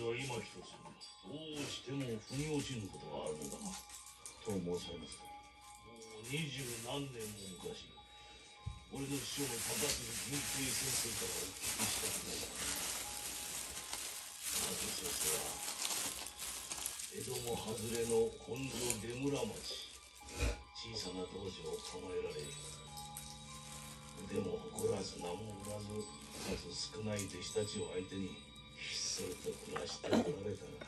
実は今一つどうしても腑に落ちぬことがあるのだがと申されますともう二十何年も昔俺の師匠の高杉銀平先生からお聞きしたくない高杉先生は江戸も外れの本所出村町小さな道場を構えられ腕も誇らず名も売らず数少ない弟子たちを相手にひっそりと暮らしておられたが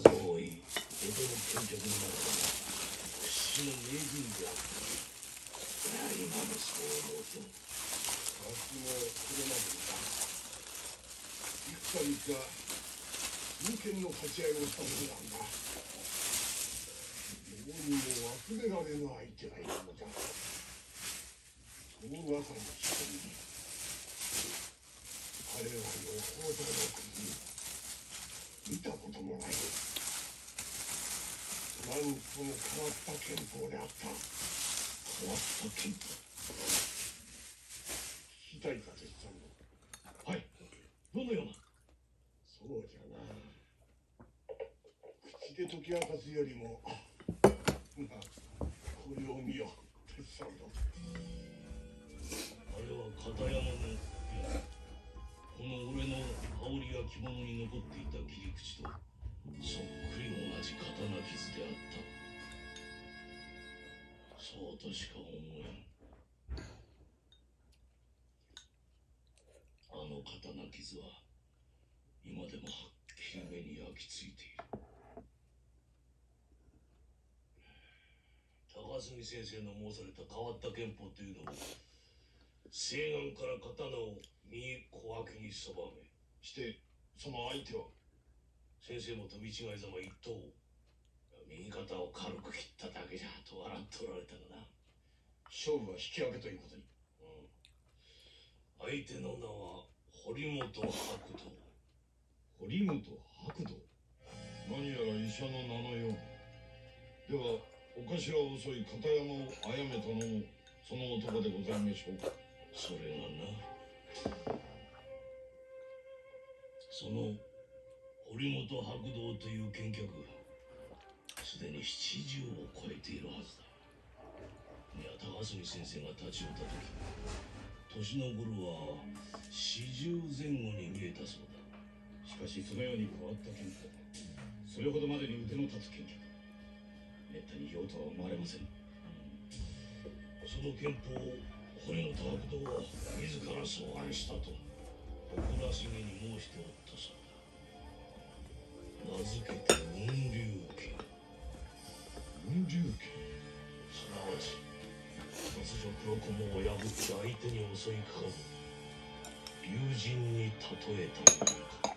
数多い江戸の剣客の中でも屈指の名人であった今もそう思うてもわしもこれまでに。戦にかいか人間の立ち合いをしたものなんだどうにも忘れられぬ相手がいるのじゃその噂にしてみ彼らの宝座の国見たこともないなんとも変わった憲法であった変わった剣法聞きたいか鉄さんのはいどのようなそうじゃな口で解き明かすよりもなこれを見よ鉄さんのあれは片山のこの俺の羽織や着物に残っていた切り口とそっくり同じ刀傷であった。そうとしか思えん。あの刀傷は今でもはっきり目に焼き付いている。高杉先生の申された変わった憲法というのも西岸から刀を右小脇にそばめ。してその相手は？先生も飛び違いざま一刀右肩を軽く切っただけじゃと笑っておられたがな、勝負は引き分けということに。うん、相手の名は堀本白道。堀本白道？何やら医者の名のようではお頭を襲い片山を殺めたのもその男でございましょうかそれがな。その堀本白道という剣客すでに七十を超えているはずだ。いや高杉先生が立ち寄った時年の頃は四十前後に見えたそうだ。しかしそのように変わった剣法それほどまでに腕の立つ剣客めったに用とは思われません。その憲法を堀本白道は自ら草案したと誇らしげに申しておったそうだ。名付けて雲流剣雲流剣すなわち突如黒子門を破って相手に襲いかかる竜神に例えたものか。